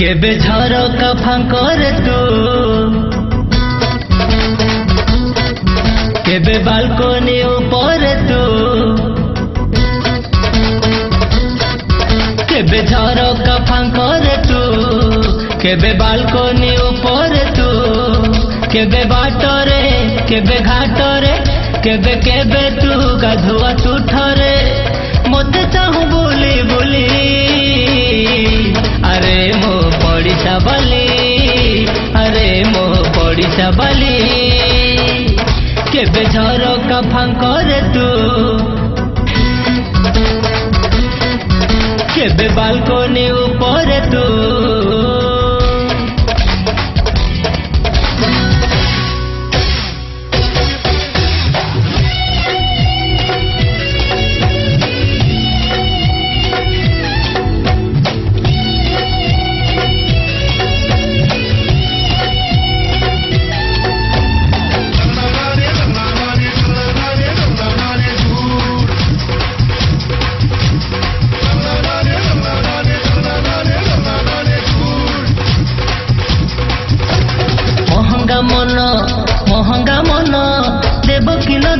কেবে ঝরকা ফাঙ্করে তু কেবে বালকনি উপরে তু কেবে ঝরকা ফাঙ্করে তু কেবে বালকনি উপরে তু কেবে বাটরে কেবে ঘাটরে কেবে কেবে তু গাধুয়া তুঠরে মতে চাহু বলি বলি अरे मो पडिसा बलि अरे मो पडिसा बलि केबे झरका फाङ्करे तू केबे बालकोनी उपरे तू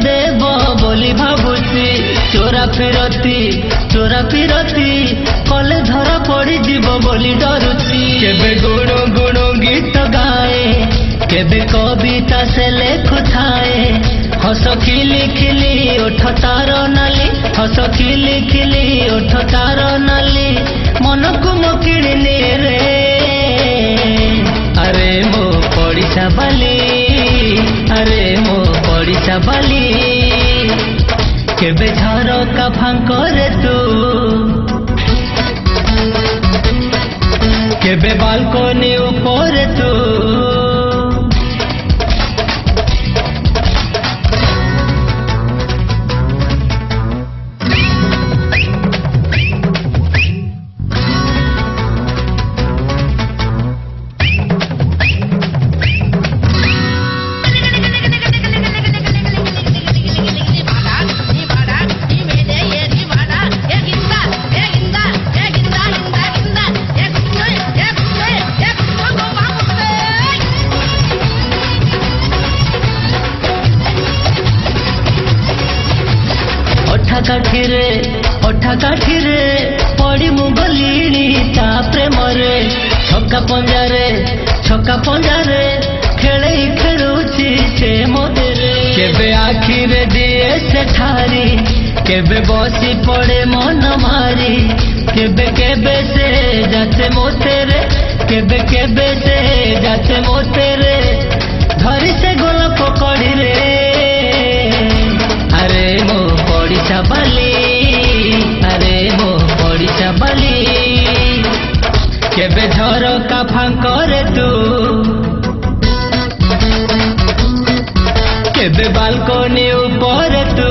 দেব বুলি ভাবুছি চোরা ফেরতি চোরা ফেরতি কলে ধরা পড়ি যাব বুলি ডরুছি কেবে গুণ গুণ গীত গায়ে কেবে কবিতা সে লেখুথায়ে হস খিলি খিলি ওঠ তার নালি হস খিলি খিলি ওঠ তার নালি মনকু মকিড়ি নিয়ে রে আরে মো বালি বলি কেবে ঝরকা ফাঙ্করে তু কেবে বালকো କାଠିରେ ଅଠା କାଠିରେ ପଡ଼ି ମୁଁ ଗଲିଣି ତା ପ୍ରେମରେ ଛକା ପଞ୍ଜାରେ ଛକା ପଞ୍ଜାରେ ଖେଳେଇ ଖେଳୁଛି ସେ ମଦେରେ କେବେ ଆଖିରେ ଦିଏ ସେ ଠାରି କେବେ ବସି ପଡ଼େ ମନ ମାରି କେବେ କେବେ ସେ ଯାଚେ ମୋତେରେ କେବେ କେବେ ସେ ଯାଚେ ମୋ ଏବେ ବାଲକନି ଉପରେ ତୁ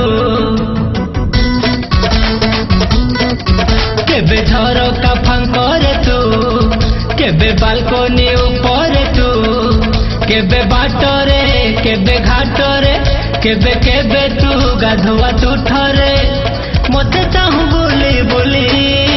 କେବେ ଝରକା ଫାଙ୍କରେ ତୁ କେବେ ବାଲକନି ଉପରେ ତୁ କେବେ ବାଟରେ କେବେ ଘାଟରେ କେବେ କେବେ ତୁ ଗାଧୁଆ ତୁଠରେ ମୋତେ ଚାହୁଁ ବୋଲି ବୋଲି